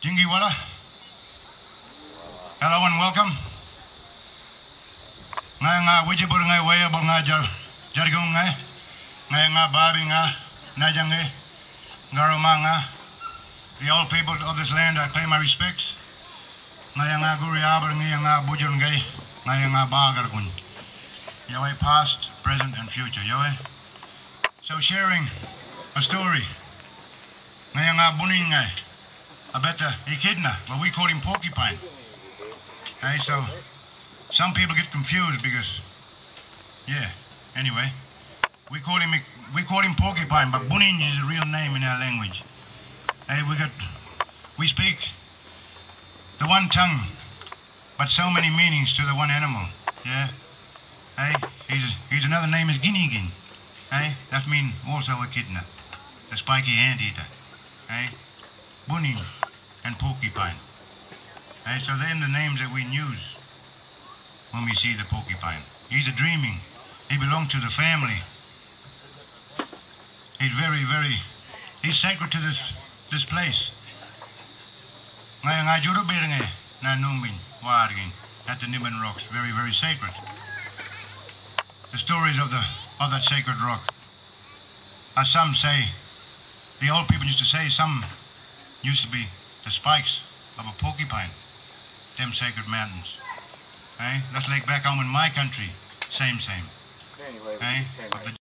Jingiwala. Hello and welcome. Nga nga wujibur nga waya bo nga jar jargung nga nga nga babi nga najange ngaroma nga the old people of this land I pay my respects. Nga nga guri aber nga nga bujur nga nga nga bagar kun. Yahweh past, present and future. Yahweh. So sharing a story. Nga nga buninj nga I bet uh, echidna, but we call him porcupine. Hey, so some people get confused because, yeah. Anyway, we call him we call him porcupine, but buninj is a real name in our language. Hey, we got we speak the one tongue, but so many meanings to the one animal. Yeah. Hey, he's he's another name is guinea gin. Hey, that means also echidna, the spiky anteater. Hey, buninj and porcupine. Hey, so they're the names that we use when we see the porcupine. He's a dreaming. He belongs to the family. He's very, very, he's sacred to this this place. Na at the Nimbin Rocks, very, very sacred. The stories of the of that sacred rock. As some say, the old people used to say, some used to be the spikes of a porcupine, them sacred mountains. Hey, that's like back home in my country, same, same. Anyway, we